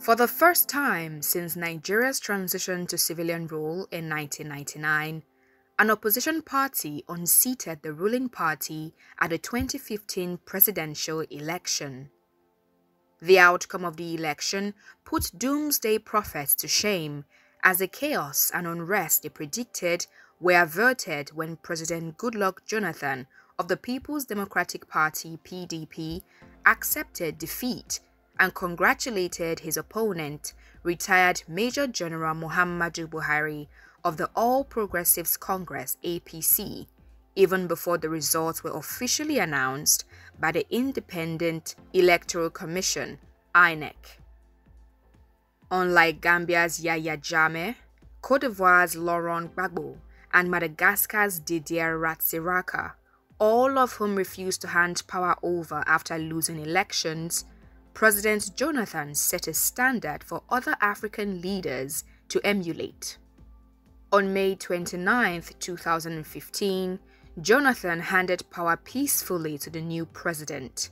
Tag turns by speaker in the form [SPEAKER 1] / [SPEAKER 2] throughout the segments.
[SPEAKER 1] For the first time since Nigeria's transition to civilian rule in 1999, an opposition party unseated the ruling party at the 2015 presidential election. The outcome of the election put doomsday prophets to shame as the chaos and unrest they predicted were averted when President Goodluck Jonathan of the People's Democratic Party PDP accepted defeat and congratulated his opponent, retired Major General Muhammadu Buhari of the All Progressives Congress APC, even before the results were officially announced by the Independent Electoral Commission INEC. Unlike Gambia's Yahya Jammeh, Cote d'Ivoire's Laurent Gbagbo, and Madagascar's Didier Ratsiraka, all of whom refused to hand power over after losing elections, President Jonathan set a standard for other African leaders to emulate. On May 29, 2015, Jonathan handed power peacefully to the new president.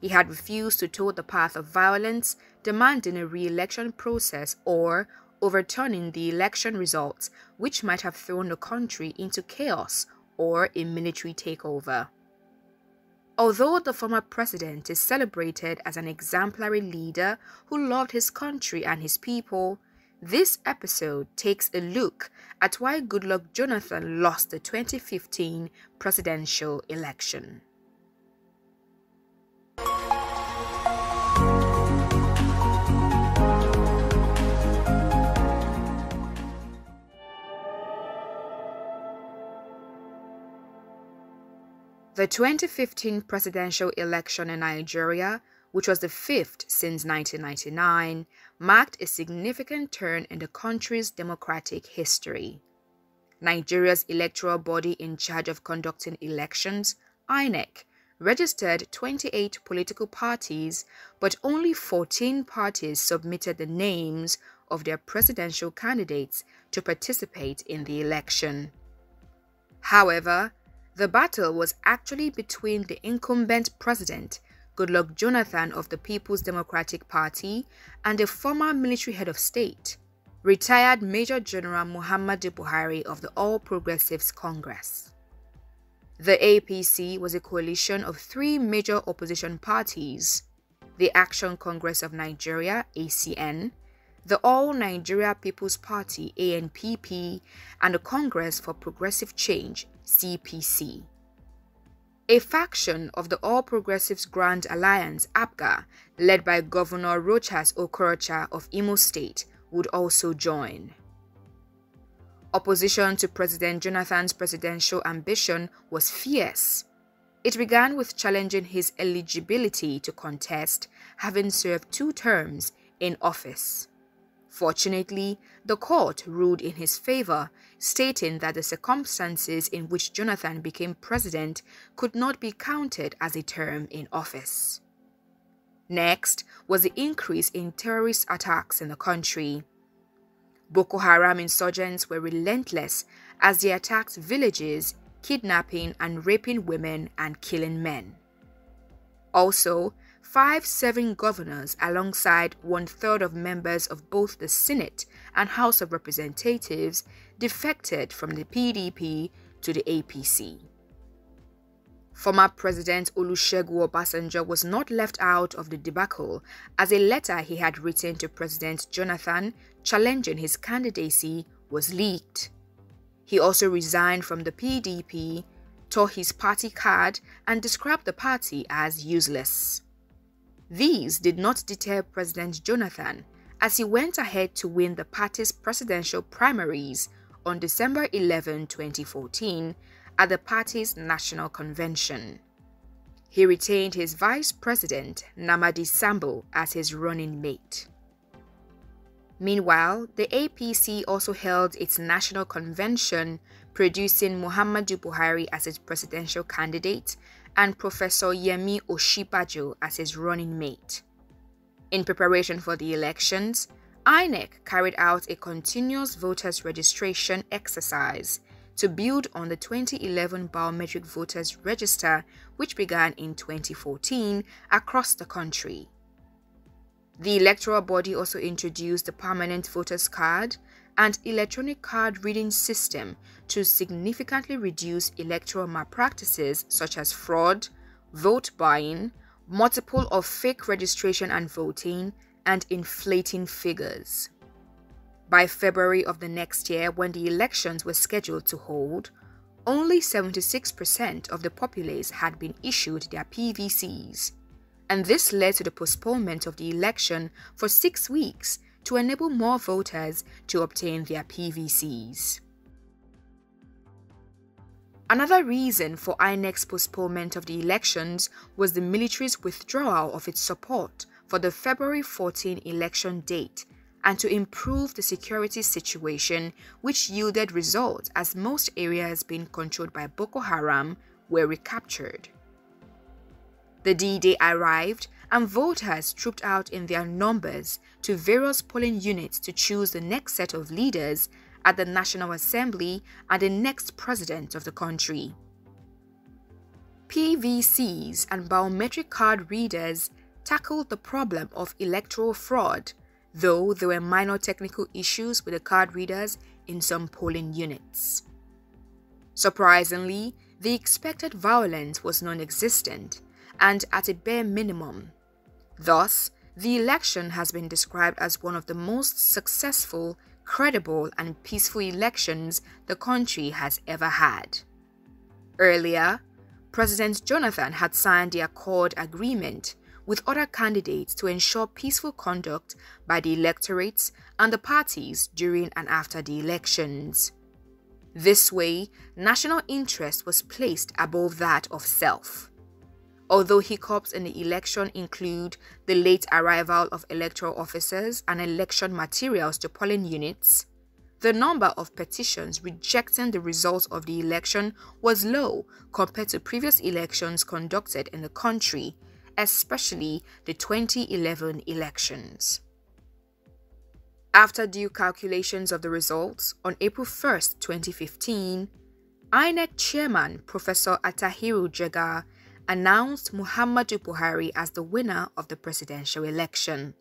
[SPEAKER 1] He had refused to toe the path of violence, demanding a re election process or overturning the election results, which might have thrown the country into chaos or a military takeover. Although the former president is celebrated as an exemplary leader who loved his country and his people, this episode takes a look at why Goodluck Jonathan lost the 2015 presidential election. The 2015 presidential election in Nigeria, which was the fifth since 1999, marked a significant turn in the country's democratic history. Nigeria's electoral body in charge of conducting elections, INEC, registered 28 political parties, but only 14 parties submitted the names of their presidential candidates to participate in the election. However, the battle was actually between the incumbent president, Goodluck Jonathan of the People's Democratic Party, and a former military head of state, retired Major General Muhammadu Buhari of the All Progressives Congress. The APC was a coalition of three major opposition parties the Action Congress of Nigeria, ACN, the All Nigeria People's Party, ANPP, and the Congress for Progressive Change, CPC. A faction of the All Progressives Grand Alliance, APGA, led by Governor Rochas Okorocha of Imo State, would also join. Opposition to President Jonathan's presidential ambition was fierce. It began with challenging his eligibility to contest, having served two terms in office. Fortunately, the court ruled in his favor, stating that the circumstances in which Jonathan became president could not be counted as a term in office. Next was the increase in terrorist attacks in the country. Boko Haram insurgents were relentless as they attacked villages, kidnapping and raping women and killing men. Also, five serving governors, alongside one third of members of both the Senate and House of Representatives, defected from the PDP to the APC. Former President Olusegun Obasanjo was not left out of the debacle as a letter he had written to President Jonathan challenging his candidacy was leaked. He also resigned from the PDP, tore his party card, and described the party as useless. These did not deter President Jonathan as he went ahead to win the party's presidential primaries on December 11, 2014, at the party's national convention. He retained his vice president, Namadi Sambo, as his running mate. Meanwhile, the APC also held its national convention, producing Muhammadu Buhari as its presidential candidate and Professor Yemi Osinbajo as his running mate. In preparation for the elections, INEC carried out a continuous voters registration exercise to build on the 2011 biometric voters register which began in 2014 across the country. The electoral body also introduced the permanent voters card and electronic card reading system to significantly reduce electoral malpractices such as fraud, vote buying, multiple of fake registration and voting, and inflating figures. By February of the next year, when the elections were scheduled to hold, only 76% of the populace had been issued their PVCs, and this led to the postponement of the election for six weeks to enable more voters to obtain their PVCs. Another reason for INEC's postponement of the elections was the military's withdrawal of its support for the February 14 election date and to improve the security situation, which yielded results as most areas being controlled by Boko Haram were recaptured. The D Day arrived and voters trooped out in their numbers to various polling units to choose the next set of leaders at the National Assembly and the next president of the country. PVCs and biometric card readers tackled the problem of electoral fraud, though there were minor technical issues with the card readers in some polling units. Surprisingly, the expected violence was non existent and at a bare minimum. Thus, the election has been described as one of the most successful, credible, and peaceful elections the country has ever had. Earlier, President Jonathan had signed the Accord Agreement with other candidates to ensure peaceful conduct by the electorates and the parties during and after the elections. This way, national interest was placed above that of self. Although hiccups in the election include the late arrival of electoral officers and election materials to polling units, the number of petitions rejecting the results of the election was low compared to previous elections conducted in the country, especially the 2011 elections. After due calculations of the results, on April 1, 2015, INEC chairman Professor Atahiru Jega announced Muhammadu Buhari as the winner of the presidential election.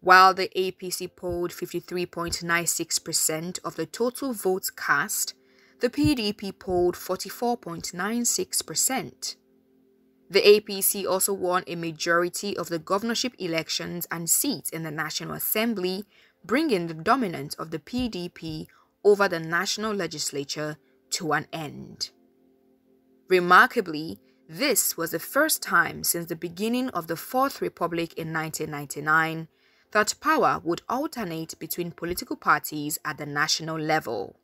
[SPEAKER 1] While the APC polled 53.96% of the total votes cast, the PDP polled 44.96%. The APC also won a majority of the governorship elections and seats in the National Assembly, bringing the dominance of the PDP over the national legislature to an end. Remarkably, this was the first time since the beginning of the Fourth Republic in 1999 that power would alternate between political parties at the national level.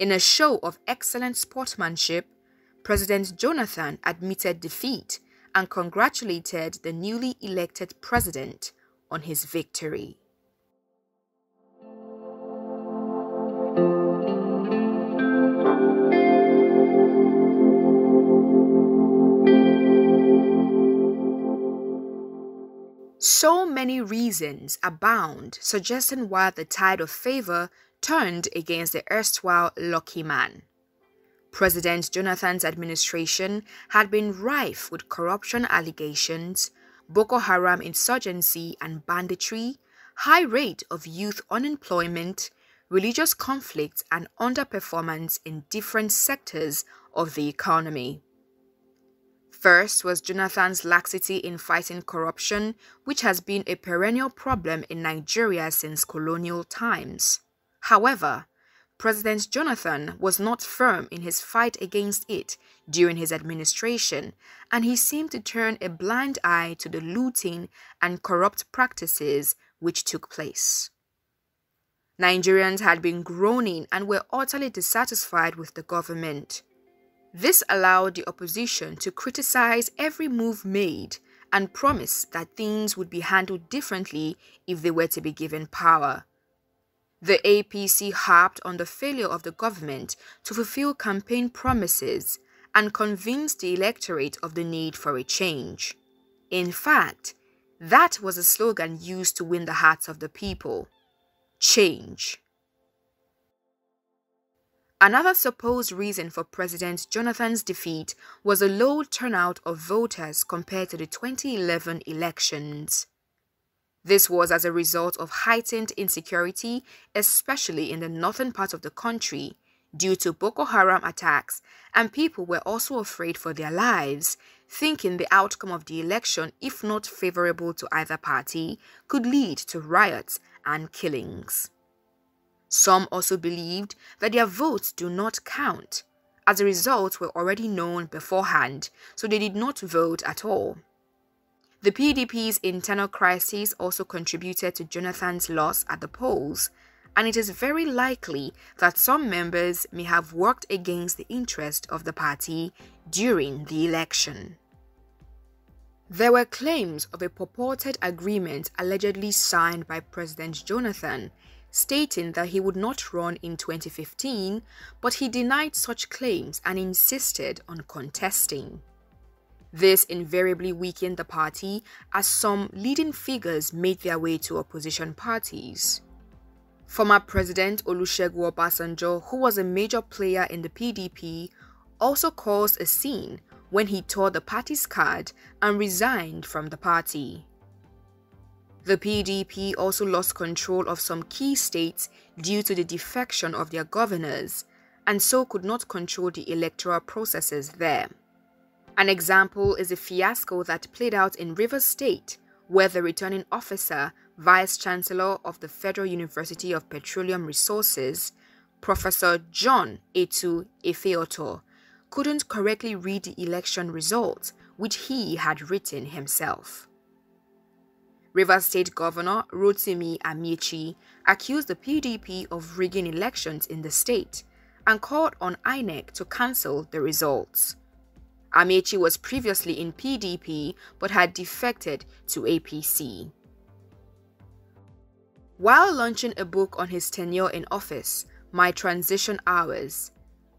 [SPEAKER 1] In a show of excellent sportsmanship, President Jonathan admitted defeat and congratulated the newly elected president on his victory. So many reasons abound suggesting why the tide of favor turned against the erstwhile lucky man. President Jonathan's administration had been rife with corruption allegations, Boko Haram insurgency and banditry, high rate of youth unemployment, religious conflict, and underperformance in different sectors of the economy. First was Jonathan's laxity in fighting corruption, which has been a perennial problem in Nigeria since colonial times. However, President Jonathan was not firm in his fight against it during his administration, and he seemed to turn a blind eye to the looting and corrupt practices which took place. Nigerians had been groaning and were utterly dissatisfied with the government. This allowed the opposition to criticize every move made and promise that things would be handled differently if they were to be given power. The APC harped on the failure of the government to fulfill campaign promises and convinced the electorate of the need for a change. In fact, that was a slogan used to win the hearts of the people change. Another supposed reason for President Jonathan's defeat was a low turnout of voters compared to the 2011 elections. This was as a result of heightened insecurity, especially in the northern part of the country, due to Boko Haram attacks, and people were also afraid for their lives, thinking the outcome of the election, if not favorable to either party, could lead to riots and killings. Some also believed that their votes do not count, as the results were already known beforehand, so they did not vote at all. The PDP's internal crisis also contributed to Jonathan's loss at the polls, and it is very likely that some members may have worked against the interest of the party during the election. There were claims of a purported agreement allegedly signed by President Jonathan stating that he would not run in 2015, but he denied such claims and insisted on contesting. This invariably weakened the party as some leading figures made their way to opposition parties. Former President Olusegun Obasanjo, who was a major player in the PDP, also caused a scene when he tore the party's card and resigned from the party. The PDP also lost control of some key states due to the defection of their governors and so could not control the electoral processes there. An example is a fiasco that played out in Rivers State, where the returning officer, Vice Chancellor of the Federal University of Petroleum Resources, Professor John Etu Efeoto, couldn't correctly read the election results, which he had written himself. Rivers State Governor Rotimi Amaechi accused the PDP of rigging elections in the state and called on INEC to cancel the results. Amaechi was previously in PDP but had defected to APC. While launching a book on his tenure in office, My Transition Hours,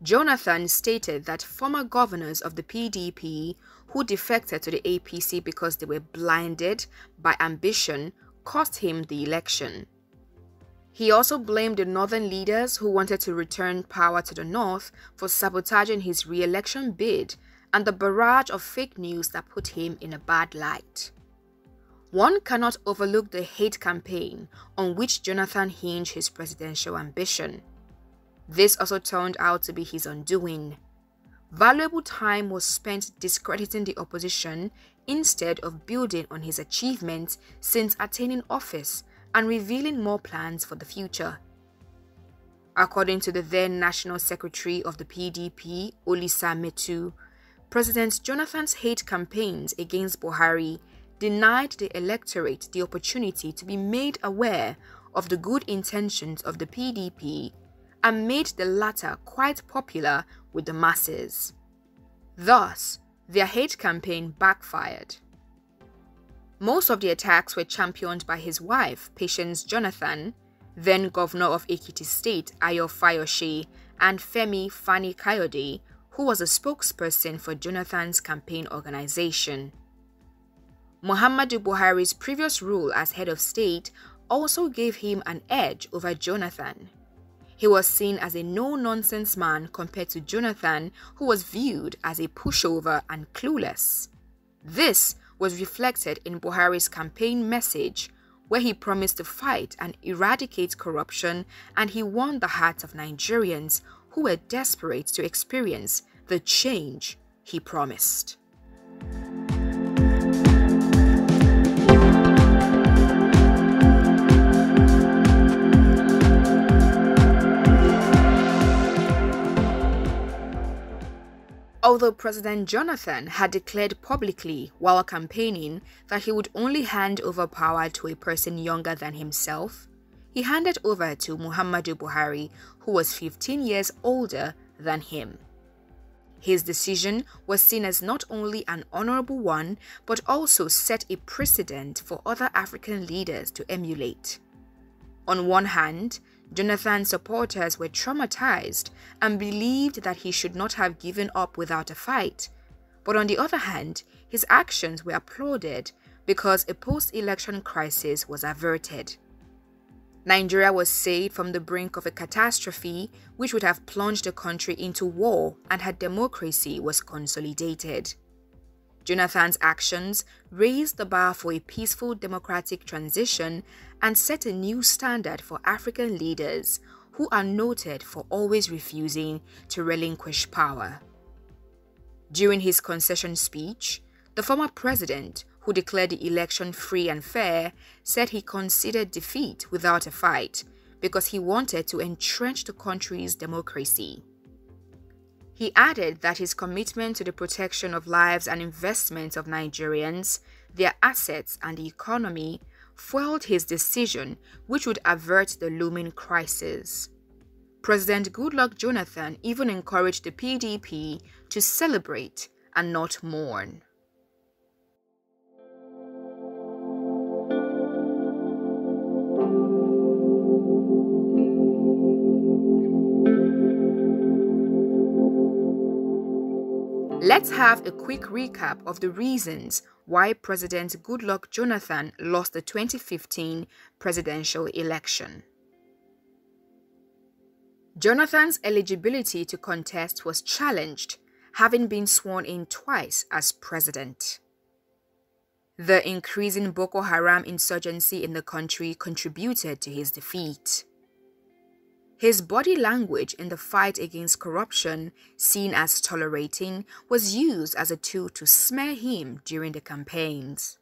[SPEAKER 1] Jonathan stated that former governors of the PDP who defected to the APC because they were blinded by ambition cost him the election. He also blamed the northern leaders who wanted to return power to the north for sabotaging his re election bid and the barrage of fake news that put him in a bad light. One cannot overlook the hate campaign on which Jonathan hinged his presidential ambition. This also turned out to be his undoing. Valuable time was spent discrediting the opposition instead of building on his achievements since attaining office and revealing more plans for the future. According to the then National Secretary of the PDP, Olisa Metuh, President Jonathan's hate campaigns against Buhari denied the electorate the opportunity to be made aware of the good intentions of the PDP and made the latter quite popular with the masses. Thus, their hate campaign backfired. Most of the attacks were championed by his wife, Patience Jonathan, then governor of Ekiti State, Ayo Fayose, and Femi Fani Kayode, who was a spokesperson for Jonathan's campaign organization. Muhammadu Buhari's previous rule as head of state also gave him an edge over Jonathan. He was seen as a no nonsense man compared to Jonathan, who was viewed as a pushover and clueless. This was reflected in Buhari's campaign message, where he promised to fight and eradicate corruption, and he won the hearts of Nigerians who were desperate to experience the change he promised. Although President Jonathan had declared publicly while campaigning that he would only hand over power to a person younger than himself, he handed over to Muhammadu Buhari, who was 15 years older than him. His decision was seen as not only an honorable one, but also set a precedent for other African leaders to emulate. On one hand, Jonathan's supporters were traumatized and believed that he should not have given up without a fight. But on the other hand, his actions were applauded because a post election crisis was averted. Nigeria was saved from the brink of a catastrophe which would have plunged the country into war and her democracy was consolidated. Jonathan's actions raised the bar for a peaceful democratic transition and set a new standard for African leaders who are noted for always refusing to relinquish power. During his concession speech, the former president, who declared the election free and fair, said he considered defeat without a fight because he wanted to entrench the country's democracy. He added that his commitment to the protection of lives and investments of Nigerians, their assets, and the economy fueled his decision, which would avert the looming crisis. President Goodluck Jonathan even encouraged the PDP to celebrate and not mourn. Let's have a quick recap of the reasons why President Goodluck Jonathan lost the 2015 presidential election. Jonathan's eligibility to contest was challenged, having been sworn in twice as president. The increasing Boko Haram insurgency in the country contributed to his defeat. His body language in the fight against corruption, seen as tolerating, was used as a tool to smear him during the campaigns.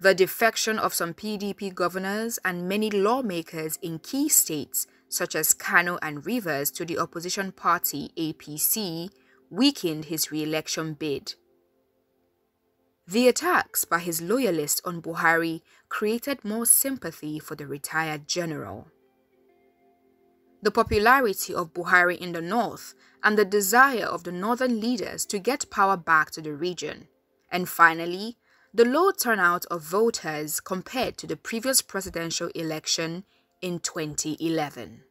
[SPEAKER 1] The defection of some PDP governors and many lawmakers in key states such as Kano and Rivers to the opposition party APC weakened his re-election bid. The attacks by his loyalists on Buhari created more sympathy for the retired general the popularity of Buhari in the north, and the desire of the northern leaders to get power back to the region. And finally, the low turnout of voters compared to the previous presidential election in 2011.